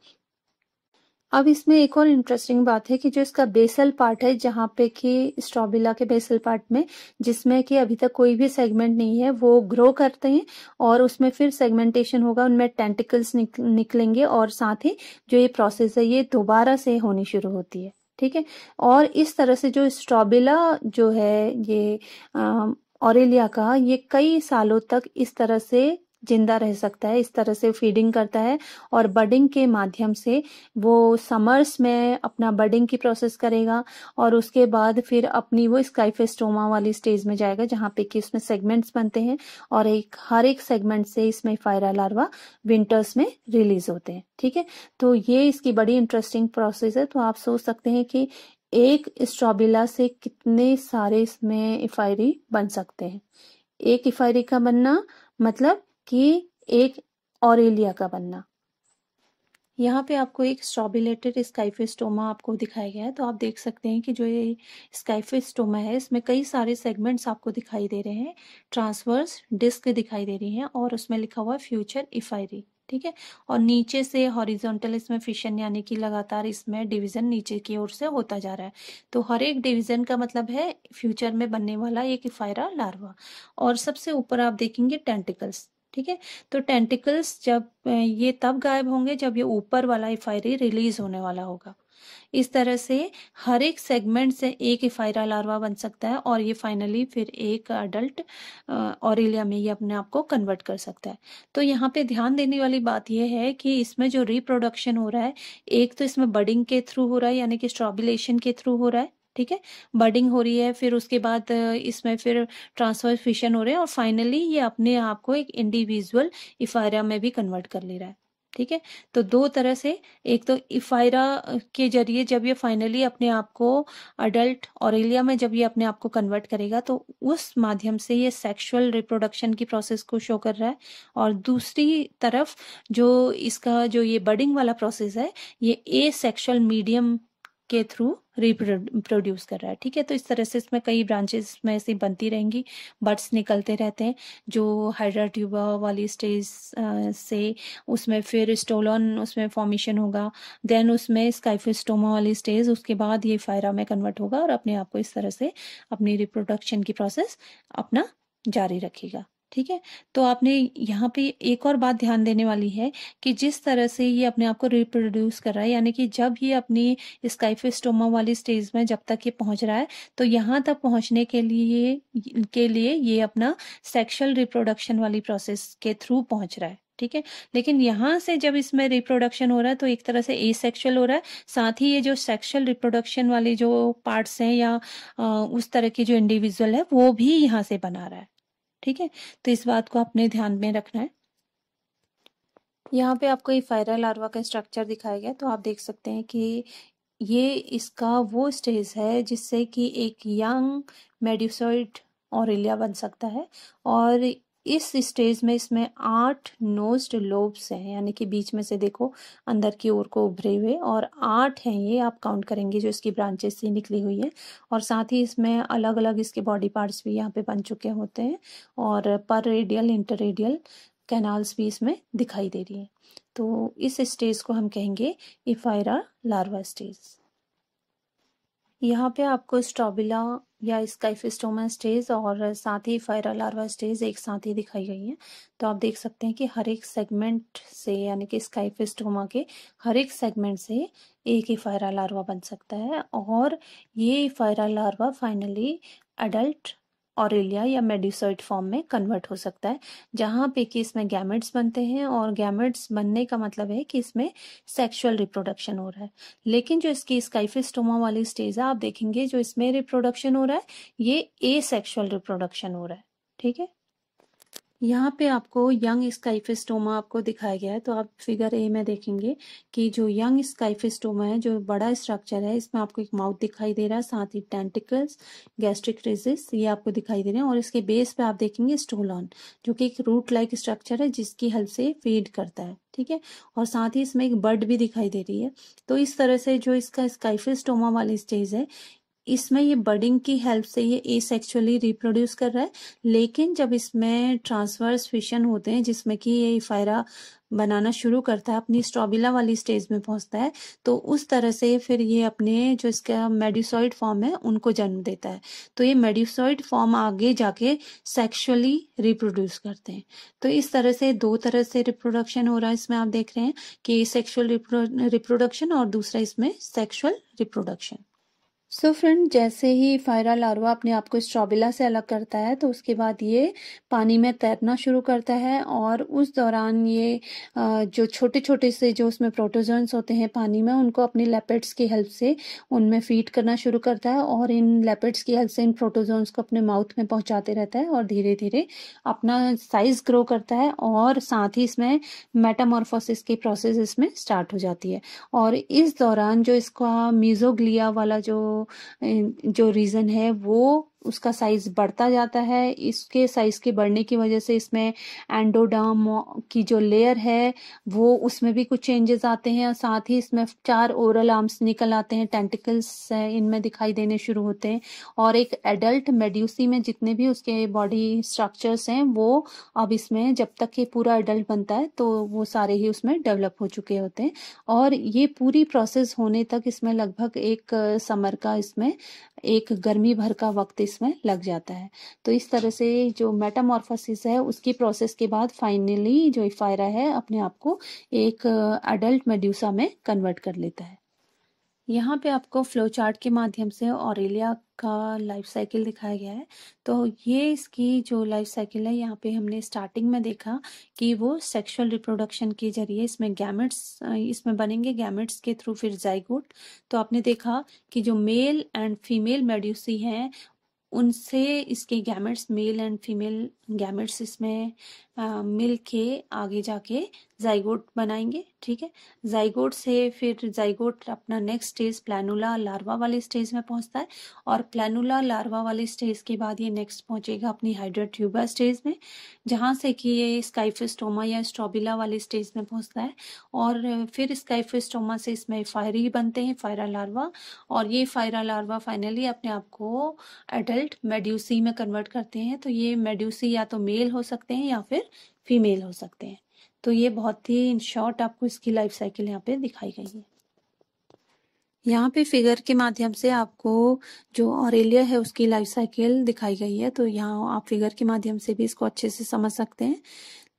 अब इसमें एक और इंटरेस्टिंग बात है कि जो इसका बेसल पार्ट है जहाँ पे कि स्ट्रॉबेला के बेसल पार्ट में जिसमें कि अभी तक कोई भी सेगमेंट नहीं है वो ग्रो करते हैं और उसमें फिर सेगमेंटेशन होगा उनमें टेंटिकल्स निक, निकलेंगे और साथ ही जो ये प्रोसेस है ये दोबारा से होनी शुरू होती है। ठीक है? और इस तरह से जो स्ट्रॉबेला जो है ये ऑरेलिया का ये कई सालों तक इस तरह से ज़िंदा रह सकता है, इस तरह से फीडिंग करता है और बडिंग के माध्यम से वो समर्स में अपना बडिंग की प्रोसेस करेगा और उसके बाद फिर अपनी वो स्काइफेस्टोमा वाली स्टेज में जाएगा जहाँ पे कि उसमें सेगमेंट्स बनते हैं और एक, हर एक सेगमेंट से इसमें फायरा लार्वा विंटर्स में रिलीज़ होते हैं, ठीक है? तो ये इसकी बड़ी इंटरेस्टिंग प्रोसेस है। तो आप सोच सकते हैं कि एक स्ट्रॉबिला से कितने सारे इसमें इफायरी बन सकते हैं। एक इफायरी का बनना मतलब कि एक ऑरेलिया का बनना। यहाँ पे आपको एक स्ट्रॉबिलेटेड स्काइफिस्टोमा आपको दिखाया गया है तो आप देख सकते हैं कि जो ये स्काइफिस्टोमा है, इसमें कई सारे सेगमेंट्स आपको दिखाई दे रहे हैं। ट्रांसवर्स डिस्क दिखाई दे रही हैं और उसमें लिखा हुआ है फ्यूचर इफायरी ठीक है? और नीचे से हॉरिजॉन्टल इसमें फिशन यानी कि लगातार इसमें डिवीज़न नीचे की ओर से होता जा रहा है। तो हर एक डिवीज़न का मतलब है फ्यूचर में बनने वाला एक इफायरा लार्वा और सबसे ऊपर आप देखेंगे टेंटिकल्स ठीक है? तो टेंटिकल्स जब ये तब गायब होंगे जब ये ऊपर वाला इफायरी रिलीज़ होने वाला होगा। इस तरह से हर एक सेगमेंट से एक इफायरा लार्वा बन सकता है और ये फाइनली फिर एक अडल्ट ऑरिलिया में ये अपने आप को कन्वर्ट कर सकता है। तो यहाँ पे ध्यान देने वाली बात यह है कि इसमें जो रिप्रोडक्शन हो रहा है, एक तो इसमें बडिंग के थ्रू हो रहा है, यानी कि स्ट्रॉबिलेशन के थ्रू हो रहा है ठीक है? बर्डिंग हो रही है, फिर उसके बाद इसमें फिर ट्रांसफ़र फिशन हो रहे हैं और फाइनली ये अपने आप को एक इंडिविजुअल इफायरा में भी कन्वर्ट कर ले रहा है, ठीक है? तो दो तरह से, एक तो इफायरा के ज़रिए जब ये फाइनली अपने आप को अडल्ट ऑरेलिया में जब ये अपने आप को कन्वर्ट करेगा तो उस माध्यम से ये सेक्सुअल रिप्रोडक्शन की प्रोसेस को शो कर रहा है। और दूसरी तरफ़ जो इसका, जो ये बर्डिंग वाला प्रोसेस है, ये ए सेक्शुअल मीडियम के थ्रू रिप्रोड्यूस कर रहा है, ठीक है? तो इस तरह से इसमें कई ब्रांचेस में ऐसी बनती रहेंगी बर्ड्स निकलते रहते हैं, जो हाइड्रा ट्यूबा वाली स्टेज से उसमें फिर स्टोलन उसमें फॉर्मेशन होगा देन उसमें स्काइफिस्टोमा वाली स्टेज उसके बाद ये फायरा में कन्वर्ट होगा और अपने आप को इस तरह से अपनी रिप्रोडक्शन की प्रोसेस अपना जारी रखेगा। ठीक है? तो आपने यहाँ पे एक और बात ध्यान देने वाली है कि जिस तरह से ये अपने आप को रिप्रोड्यूस कर रहा है, यानी कि जब ये अपनी स्काइफिस्टोमा वाली स्टेज में जब तक ये पहुँच रहा है तो यहाँ तक पहुँचने के लिए के लिए ये अपना सेक्सुअल रिप्रोडक्शन वाली प्रोसेस के थ्रू पहुँच रहा है, ठीक है? लेकिन यहाँ से जब इसमें रिप्रोडक्शन हो रहा है तो एक तरह से ए सेक्शुअल हो रहा है, साथ ही ये जो सेक्शुअल रिप्रोडक्शन वाले जो पार्ट्स हैं या उस तरह की जो इंडिविजुअल है, वो भी यहाँ से बना रहा है। ठीक है? तो इस बात को अपने ध्यान में रखना है। यहाँ पे आपको ये फायरल लार्वा का स्ट्रक्चर दिखाया गया तो आप देख सकते हैं कि ये इसका वो स्टेज है जिससे कि एक यंग मेडिसोइड ऑरेलिया बन सकता है और इस स्टेज में इसमें आठ नोज्ड लोब्स हैं, यानी कि बीच में से देखो, अंदर की ओर को उभरे हुए, और आठ हैं ये आप काउंट करेंगे जो इसकी ब्रांचेस से निकली हुई है। और साथ ही इसमें अलग अलग इसके बॉडी पार्ट्स भी यहाँ पे बन चुके होते हैं, और पर रेडियल इंटर रेडियल कैनाल्स भी इसमें दिखाई दे रही है। तो इस स्टेज को हम कहेंगे इफायरा लार्वा स्टेज। यहाँ पे आपको स्ट्रॉबिला या स्काइफिस्टोमा स्टेज और साथ ही फायरा लार्वा स्टेज एक साथ ही दिखाई गई है। तो आप देख सकते हैं कि हर एक सेगमेंट से, यानी कि स्काइफिस्टोमा के हर एक सेगमेंट से एक ही फायरा लार्वा बन सकता है। और ये ephyra larva finally adult Aurelia या मेडिसोइड फॉर्म में कन्वर्ट हो सकता है, जहाँ पे कि इसमें गैमेट्स बनते हैं और गैमेट्स बनने का मतलब है कि इसमें सेक्सुअल रिप्रोडक्शन हो रहा है। लेकिन जो इसकी स्काइफिस्टोमा वाली स्टेज है, आप देखेंगे जो इसमें रिप्रोडक्शन हो रहा है, ये ए सेक्शुअल रिप्रोडक्शन हो रहा है, ठीक है? यहाँ पे आपको यंग स्काइफिस्टोमा आपको दिखाया गया है तो आप फिगर ए में देखेंगे कि जो यंग स्काइफिस्टोमा है, जो बड़ा स्ट्रक्चर है, इसमें आपको एक माउथ दिखाई दे रहा है, साथ ही टेंटिकल्स गैस्ट्रिक रेजिस ये आपको दिखाई दे रहे हैं, और इसके बेस पे आप देखेंगे स्टोलॉन जो कि एक रूट लाइक स्ट्रक्चर है, जिसकी हेल्प से फ़ीड करता है, ठीक है? और साथ ही इसमें एक बर्ड भी दिखाई दे रही है। तो इस तरह से जो इसका स्काइफिस्टोमा वाली स्टेज है इसमें ये बर्डिंग की हेल्प से ये ए सेक्चुअली रिप्रोड्यूस कर रहा है। लेकिन जब इसमें ट्रांसवर्स फिशन होते हैं, जिसमें कि ये फायरा बनाना शुरू करता है, अपनी स्ट्रॉबिला वाली स्टेज में पहुँचता है तो उस तरह से फिर ये अपने जो इसका मेडिसॉइड फॉर्म है, उनको जन्म देता है। तो ये मेडिसॉइड फॉर्म आगे जाके सेक्सुअली रिप्रोड्यूस करते हैं। तो इस तरह से, दो तरह से रिप्रोडक्शन हो रहा है इसमें आप देख रहे हैं, कि सेक्सुअल रिप्रोडक्शन और दूसरा इसमें sexual reproduction so so friend जैसे ही फायरा लार्वा अपने आप को स्ट्रॉबिला से अलग करता है तो उसके बाद ये पानी में तैरना शुरू करता है और उस दौरान ये जो छोटे छोटे से जो उसमें प्रोटोजोन्स होते हैं पानी में, उनको अपनी लेपेट्स की हेल्प से उनमें फ़ीड करना शुरू करता है और इन लेपेट्स की हेल्प से इन प्रोटोजोन्स को अपने माउथ में पहुंचाते रहता है और धीरे धीरे अपना साइज़ ग्रो करता है और साथ ही इसमें मेटामॉर्फोसिस की प्रोसेस इसमें स्टार्ट हो जाती है। और इस दौरान जो इसका मीजोग्लिया वाला जो जो रीजन है वो उसका साइज़ बढ़ता जाता है। इसके साइज़ के बढ़ने की वजह से इसमें एंडोडर्म की जो लेयर है, वो उसमें भी कुछ चेंजेस आते हैं और साथ ही इसमें चार ओरल आर्म्स निकल आते हैं। टेंटिकल्स इनमें दिखाई देने शुरू होते हैं। और एक एडल्ट मेड्यूसी में जितने भी उसके बॉडी स्ट्रक्चर्स हैं, वो अब इसमें जब तक ये पूरा एडल्ट बनता है तो वो सारे ही उसमें डेवलप हो चुके होते हैं। और ये पूरी प्रोसेस होने तक इसमें लगभग एक समर का इसमें एक गर्मी भर का वक्त इसमें लग जाता है। तो इस तरह से जो मेटामॉर्फोसिस है उसकी प्रोसेस के बाद फाइनली जो इफायरा है अपने आप को एक अडल्ट मेड्यूसा में कन्वर्ट कर लेता है। यहाँ पे आपको फ्लो चार्ट के माध्यम से ऑरेलिया का लाइफ साइकिल दिखाया गया है। तो ये इसकी जो लाइफ साइकिल है यहाँ पे हमने स्टार्टिंग में देखा कि वो सेक्सुअल रिप्रोडक्शन के ज़रिए इसमें गैमेट्स इसमें बनेंगे। गैमेट्स के थ्रू फिर जाइगोट तो आपने देखा कि जो मेल एंड फीमेल मेड्यूसी हैं उनसे इसके gametes male and female gametes इसमें मिल के आगे जाके जाइगोट बनाएँगे, ठीक है? जाइगोट से फिर जाइगोट अपना नेक्स्ट स्टेज प्लानुला लार्वा वाले स्टेज में पहुँचता है और प्लानुला लार्वा वाले स्टेज के बाद ये नेक्स्ट पहुंचेगा अपनी हाइड्रोट्यूबा स्टेज में, जहाँ से कि ये स्काइफिस्टोमा या स्ट्रॉबिला वाले स्टेज में पहुँचता है और फिर स्काइफिस्टोमा से इसमें फायरी बनते हैं फायरा लार्वा और ये फायरा लार्वा फाइनली अपने आप को एडल्ट मेड्यूसी में कन्वर्ट करते हैं। तो ये मेड्यूसी या तो मेल हो सकते हैं या फिर फीमेल हो सकते हैं। तो ये बहुत ही इन शॉर्ट आपको इसकी लाइफ साइकिल यहाँ पे दिखाई गई है। यहाँ पे फिगर के माध्यम से आपको जो ऑरेलिया है उसकी लाइफ साइकिल दिखाई गई है। तो यहाँ आप फिगर के माध्यम से भी इसको अच्छे से समझ सकते हैं।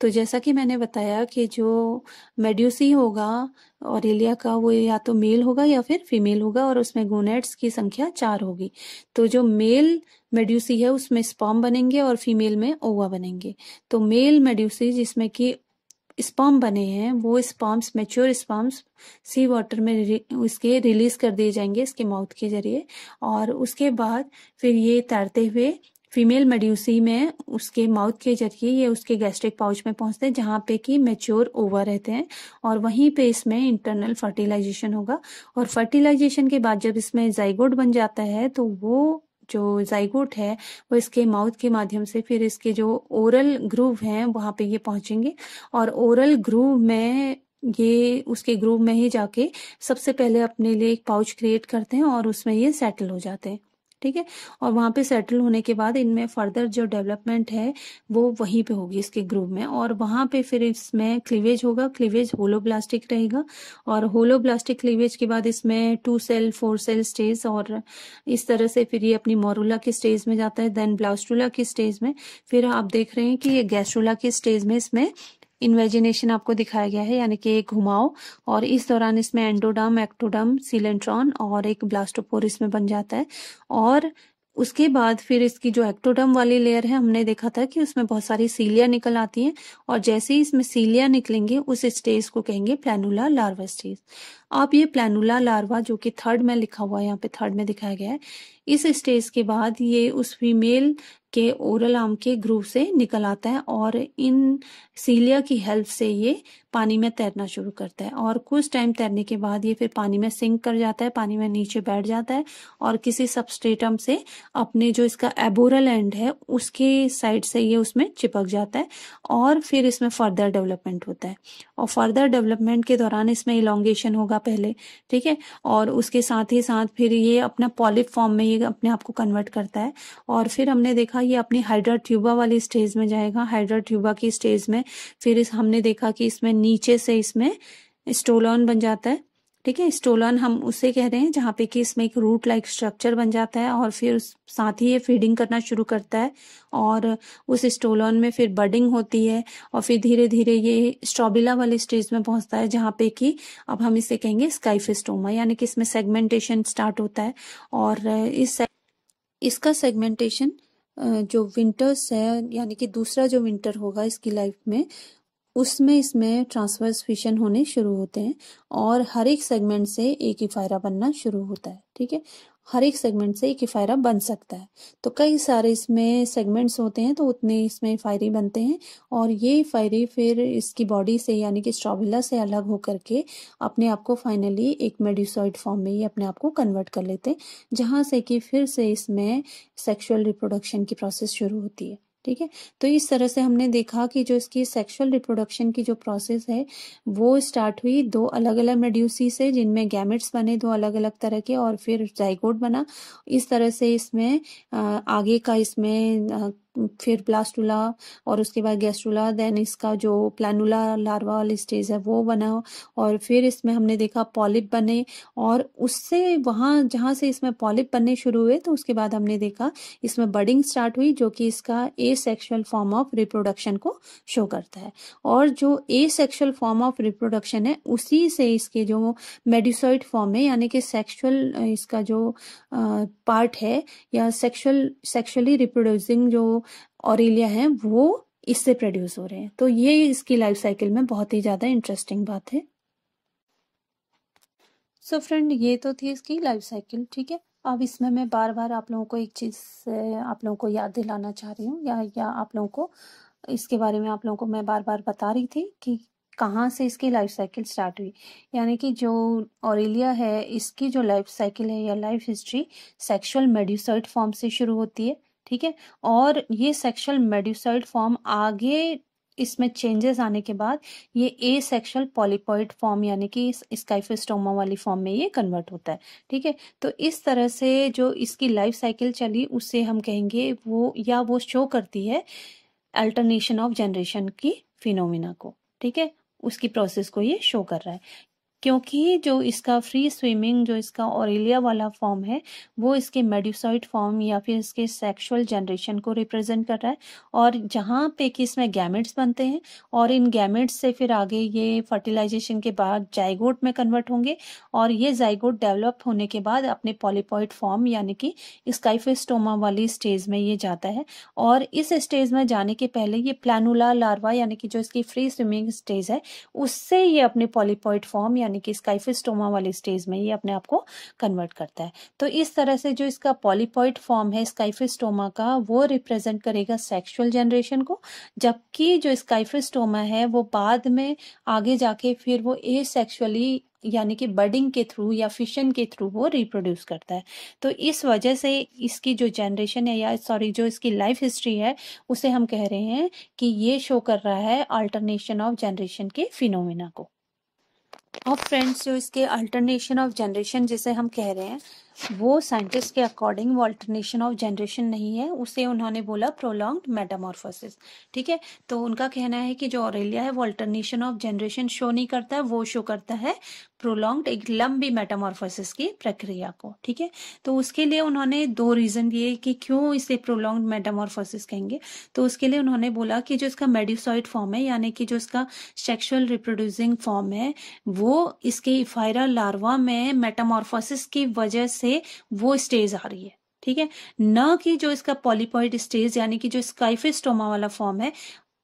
तो जैसा कि मैंने बताया कि जो मेड्यूसी होगा ऑरेलिया का, वो या तो मेल होगा या फिर फीमेल होगा और उसमें गोनेट्स की संख्या चार होगी। तो जो मेल मेड्यूसी है, उसमें स्पॉम बनेंगे और फीमेल में ओवा बनेंगे। तो मेल मेड्यूसी जिसमें कि स्पॉम बने हैं, वो sperms mature sperms sea water में उसके रिलीज़ कर दिए जाएँगे, इसके माउथ के ज़रिए। और उसके बाद फिर ये तैरते हुए फीमेल मेड्यूसी में उसके माउथ के ज़रिए ये उसके गैस्ट्रिक पाउच में पहुँचते हैं, जहाँ पे कि मेच्योर ओवर रहते हैं और वहीं पे इसमें इंटरनल फर्टिलाइजेशन होगा। और फर्टिलाइजेशन के बाद जब इसमें जाइगोड बन जाता है तो वो जो जाइगोट है, वो इसके माउथ के माध्यम से फिर इसके जो ओरल ग्रूव हैं, वहाँ पे ये पहुँचेंगे। और ओरल ग्रूव में ये उसके ग्रूव में ही जाके सबसे पहले अपने लिए एक पाउच क्रिएट करते हैं और उसमें ये सेटल हो जाते हैं। ठीक है? और वहाँ पे सेटल होने के बाद इनमें फर्दर जो डेवलपमेंट है, वो वहीं पे होगी इसके ग्रुप में। और वहाँ पे फिर इसमें क्लीवेज होगा। क्लीवेज होलोब्लास्टिक रहेगा। और होलोब्लास्टिक क्लीवेज के बाद इसमें two cell four cell stage और इस तरह से फिर ये अपनी मोरूला के स्टेज में जाता है देन ब्लास्टुला की स्टेज में। फिर आप देख रहे हैं कि ये गैस्ट्रोला की स्टेज में इसमें इन्वेजिनेशन आपको दिखाया गया है, यानी कि एक घुमाओ, और इस दौरान इसमें एंडोडम एक्टोडम सिलेंट्रॉन और एक ब्लास्टोपोर इसमें बन जाता है। और उसके बाद फिर इसकी जो एक्टोडम वाली लेयर है, हमने देखा था कि उसमें बहुत सारी सीलिया निकल आती हैं, और जैसे ही इसमें सीलिया निकलेंगे, उस स्टेज को कहेंगे प्लानुला लार्वा स्टेज। आप ये प्लानुला लार्वा, जो कि थर्ड में लिखा हुआ है, यहाँ पे थर्ड में दिखाया गया है, इस स्टेज के बाद ये उस फीमेल के ओरल आर्म के ग्रूव से निकल आता है, और इन सीलिया की हेल्प से ये पानी में तैरना शुरू करता है। और कुछ टाइम तैरने के बाद ये फिर पानी में सिंक कर जाता है, पानी में नीचे बैठ जाता है और किसी सबस्टेटम से अपने जो इसका एबोरल एंड है, उसके साइड से ये उसमें चिपक जाता है और फिर इसमें फर्दर डेवलपमेंट होता है। और फर्दर डेवलपमेंट के दौरान इसमें इलांगेशन होगा पहले, ठीक है? और उसके साथ ही साथ फिर ये अपना पॉलिप फॉर्म में ये अपने आप को कन्वर्ट करता है। और फिर हमने देखा ये अपनी हाइड्रा ट्यूबा वाली स्टेज में जाएगा। हाइड्रा ट्यूबा की स्टेज में फिर इस, हमने देखा कि इसमें नीचे से इसमें स्टोलॉन बन जाता है। ठीक है, स्टोलन हम उसे कह रहे हैं जहाँ पे कि इसमें एक रूट लाइक स्ट्रक्चर बन जाता है और फिर साथ ही ये फीडिंग करना शुरू करता है और उस स्टोलन में फिर बडिंग होती है और फिर धीरे धीरे ये स्ट्रॉबिला वाले स्टेज में पहुँचता है जहाँ पे कि अब हम इसे कहेंगे स्काइफिस्टोमा यानी कि इसमें सेगमेंटेशन स्टार्ट होता है और इस, इसका सेगमेंटेशन जो विंटर्स है, यानी कि दूसरा जो विंटर होगा इसकी लाइफ में, उसमें इसमें ट्रांसवर्स फिशन होने शुरू होते हैं और हर एक सेगमेंट से एक ही फायरा बनना शुरू होता है, ठीक है? हर एक सेगमेंट से एक इफायरा बन सकता है। तो कई सारे इसमें सेगमेंट्स होते हैं तो उतने इसमें फायरी बनते हैं और ये इफायरी फिर इसकी बॉडी से, यानी कि स्ट्रॉबिला से अलग होकर के अपने आप को फाइनली एक मेडिसॉइड फॉर्म में ही अपने आप को कन्वर्ट कर लेते हैं, जहाँ से कि फिर से इसमें सेक्शुअल रिप्रोडक्शन की प्रोसेस शुरू होती है। ठीक है? तो इस तरह से हमने देखा कि जो इसकी सेक्सुअल रिप्रोडक्शन की जो प्रोसेस है, वो स्टार्ट हुई दो अलग अलग मेड्यूसी से, जिनमें गैमेट्स बने दो अलग अलग तरह के और फिर जाइगोड बना। इस तरह से इसमें आगे का इसमें फिर ब्लास्टुला और उसके बाद गैस्ट्रुला देन इसका जो प्लानुला लार्वा वाली स्टेज है वो बना और फिर इसमें हमने देखा पॉलिप बने और उससे वहाँ, जहाँ से इसमें पॉलिप बनने शुरू हुए तो उसके बाद हमने देखा इसमें बडिंग स्टार्ट हुई, जो कि इसका asexual form of reproduction को शो करता है। और जो asexual form of reproduction है, उसी से इसके जो मेडिसोइड फॉर्म है, यानी कि सेक्शुअल इसका जो पार्ट है, या सेक्शुअल सेक्शुअली रिप्रोड्यूसिंग जो ऑरेलिया है, वो इससे प्रोड्यूस हो रहे हैं। तो ये इसकी लाइफ साइकिल में बहुत ही ज़्यादा इंटरेस्टिंग बात है। सो so फ्रेंड ये तो थी इसकी लाइफ साइकिल ठीक है? अब इसमें मैं बार बार आप लोगों को एक चीज़, आप लोगों को याद दिलाना चाह रही हूँ, या या आप लोगों को इसके बारे में आप लोगों को मैं बार बार बता रही थी कि कहाँ से इसकी लाइफ साइकिल स्टार्ट हुई। यानी कि जो ऑरेलिया है, इसकी जो लाइफ साइकिल है या life history sexual medusoid form से शुरू होती है। ठीक है? और ये सेक्शुअल मेड्यूसर्ट फॉर्म आगे इसमें चेंजेस आने के बाद ये ए सेक्शुअल पॉलीपॉइड फॉर्म यानी कि स्काइफोस्टोमा वाली फॉर्म में ये कन्वर्ट होता है, ठीक है? तो इस तरह से जो इसकी लाइफ साइकिल चली उससे हम कहेंगे वो, या वो शो करती है अल्टरनेशन ऑफ़ जनरेशन की फिनोमिना को, ठीक है? उसकी प्रोसेस को ये शो कर रहा है। क्योंकि जो इसका फ्री स्विमिंग जो इसका ऑरेलिया वाला फॉर्म है, वो इसके मेड्यूसाइड फॉर्म या फिर इसके सेक्सुअल जनरेशन को रिप्रेजेंट कर रहा है। और जहाँ पे कि इसमें गैमेट्स बनते हैं, और इन गैमेट्स से फिर आगे ये फर्टिलाइजेशन के बाद जाइगोट में कन्वर्ट होंगे, और ये जाइगोट डेवलप होने के बाद अपने पॉलीपॉइड फॉर्म यानी कि स्काइफेस्टोमा वाली स्टेज में ये जाता है। और इस स्टेज में जाने के पहले ये प्लानुला लार्वा यानी कि जो इसकी फ्री स्विमिंग स्टेज है, उससे ये अपने पॉलीपॉइड फॉर्म यानी कि स्काइफेस्टोमा वाली स्टेज में ये अपने आप को कन्वर्ट करता है। तो इस तरह से जो इसका पॉलीपॉइड फॉर्म है, स्काइफेस्टोमा का, वो रिप्रेजेंट करेगा सेक्सुअल जनरेशन को, जबकि जो स्काइफेस्टोमा है, वो बाद में आगे जाके फिर वो ए सेक्सुअली यानी कि बर्डिंग के थ्रू या फिशन के थ्रू वो रिप्रोड्यूस करता है। तो इस वजह से इसकी जो जनरेशन है या सॉरी जो इसकी लाइफ हिस्ट्री है, उसे हम कह रहे हैं कि ये शो कर रहा है अल्टरनेशन ऑफ़ जनरेशन के फिनोमिना को। और फ्रेंड्स जो इसके अल्टरनेशन ऑफ़ जनरेशन जिसे हम कह रहे हैं वो साइंटिस्ट के अकॉर्डिंग वो अल्टरनेशन ऑफ़ जनरेशन नहीं है, उसे उन्होंने बोला प्रोलॉन्ग मेटामॉर्फोसिस ठीक है? तो उनका कहना है कि जो ऑरेलिया है, वो अल्टरनेशन ऑफ़ जनरेशन शो नहीं करता है, वो शो करता है प्रोलॉन्ग एक लंबी मेटामॉर्फोसिस की प्रक्रिया को, ठीक है? तो उसके लिए उन्होंने दो रीजन दिए कि क्यों इसे प्रोलॉन्ग मेटामॉर्फोसिस कहेंगे। तो उसके लिए उन्होंने बोला कि जो इसका मेडिसॉइड फॉर्म है, यानी कि जो इसका सेक्सुअल रिप्रोड्यूसिंग फॉर्म है, वो इसके इफायरा लार्वा में मेटामॉर्फोसिस की वजह से से वो स्टेज आ रही है, ठीक है? न कि जो इसका पॉलीपॉइड स्टेज यानी कि जो स्काइफिस्टोमा वाला फॉर्म है,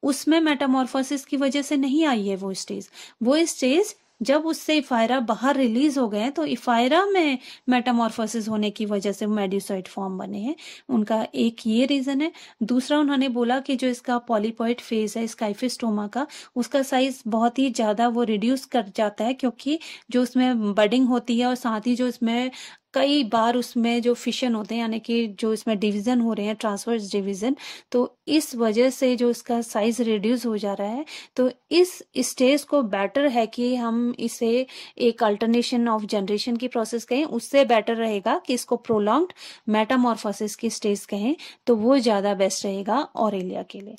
उसमें मेटामॉर्फोसिस की वजह से नहीं आई है वो स्टेज वो स्टेज जब उससे इफायरा बाहर रिलीज़ हो गए तो इफायरा में मेटामॉर्फोसिस होने की वजह से मेडिसाइड फॉर्म बने हैं। उनका एक ये रीजन है। दूसरा उन्होंने बोला कि जो इसका पॉलीपॉइड फ़ेज़ है स्काइफिस्टोमा का, उसका साइज़ बहुत ही ज़्यादा वो रिड्यूस कर जाता है, क्योंकि जो उसमें बडिंग होती है और साथ ही जो इसमें कई बार उसमें जो फिशन होते हैं, यानी कि जो इसमें डिवीज़न हो रहे हैं ट्रांसफर्स डिवीज़न तो इस वजह से जो इसका साइज़ रिड्यूस हो जा रहा है तो इस स्टेज को बेटर है कि हम इसे एक अल्टरनेशन ऑफ़ जनरेशन की प्रोसेस कहें। उससे बेटर रहेगा कि इसको प्रोलॉन्ग मेटामॉर्फोसिस की स्टेज कहें तो वो ज़्यादा बेस्ट रहेगा ऑरेलिया के लिए।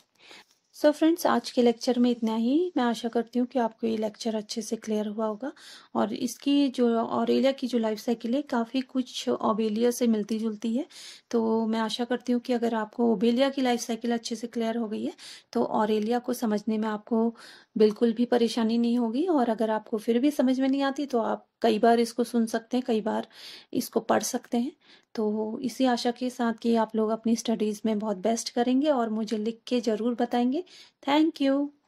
सो so फ्रेंड्स आज के लेक्चर में इतना ही। मैं आशा करती हूँ कि आपको ये लेक्चर अच्छे से क्लियर हुआ होगा। और इसकी जो ऑरेलिया की जो लाइफ साइकिल है, काफ़ी कुछ ओबेलिया से मिलती जुलती है। तो मैं आशा करती हूँ कि अगर आपको ओबेलिया की लाइफ साइकिल अच्छे से क्लियर हो गई है तो ऑरेलिया को समझने में आपको बिल्कुल भी परेशानी नहीं होगी और अगर आपको फिर भी समझ में नहीं आती तो आप कई बार इसको सुन सकते हैं, कई बार इसको पढ़ सकते हैं। तो इसी आशा के साथ कि आप लोग अपनी स्टडीज़ में बहुत बेस्ट करेंगे और मुझे लिख के ज़रूर बताएँगे। Thank you.